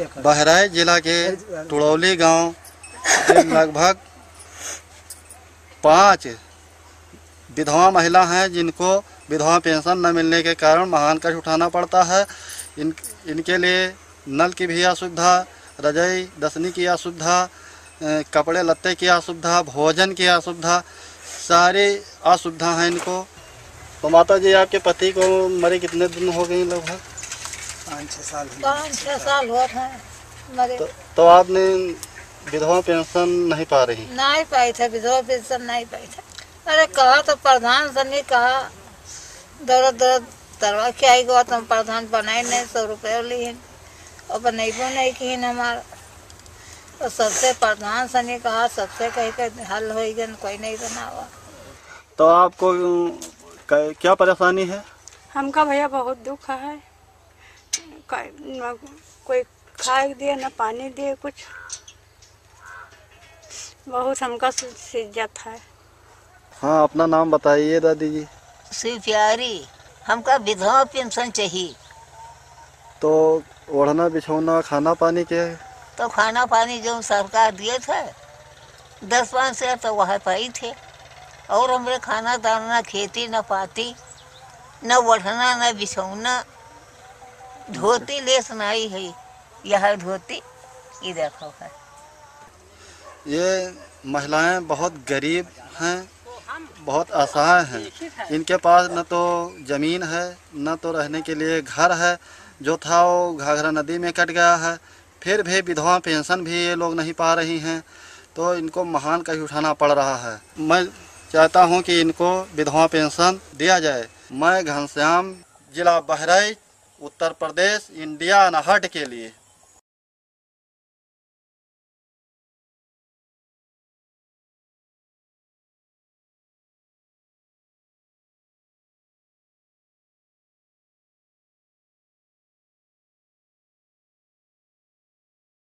बहराइच जिला के टुड़ौली गाँव के लगभग पाँच विधवा महिला हैं जिनको विधवा पेंशन न मिलने के कारण महान कष्ट उठाना पड़ता है। इन, इनके लिए नल की भी असुविधा, रजाई, दसनी की असुविधा कपड़े लत्ते की असुविधा, भोजन की असुविधा, सारी असुविधा हैं इनको। तो माता जी आपके पति को मरे कितने दिन हो गए लगभग? पाँच छः साल पाँच छः साल हुआ था मरे। तो, तो आपने विधवा पेंशन नहीं पा रही? नहीं पाई था विधवा पेंशन नहीं पाई था। अरे कहा तो प्रधान से नहीं कहा दौड़त दौड़त तरवा के आई गया तो प्रधान बनाए नहीं सौ रुपये लिए। और बनैबो नहीं की हमारा और सबसे प्रधान से नहीं कहा सबसे कही के हल हो गन कोई नहीं बनावा। तो आपको क्या परेशानी है? हमका भैया बहुत दुख है। क- न कोई खाए दिए न पानी दिए कुछ। बहुत हमका सि- सिज्जत है हाँ अपना नाम बताइए दादी जी। श्री प्यारी हमका विधवा पेंशन चाहिए। तो ओढ़ना बिछौना खाना पानी के? तो खाना पानी जो सरकार दिए थे दस पाँच से तो वह पाई थे। और हमारे खाना दाना न खेती न पाती न बढ़ना न बिछौना धोती लेस नहीं है। यह धोती ये देखो है। ये महिलाएँ बहुत गरीब हैं, बहुत असहाय हैं। इनके पास न तो ज़मीन है, न तो रहने के लिए घर है, जो था वो घाघरा नदी में कट गया है। फिर भी विधवा पेंशन भी ये लोग नहीं पा रही हैं तो इनको महान कहीं उठाना पड़ रहा है। मैं चाहता हूँ कि इनको विधवा पेंशन दिया जाए। मैं घनश्याम जिला बहराइच उत्तर प्रदेश इंडिया अनहट के लिए।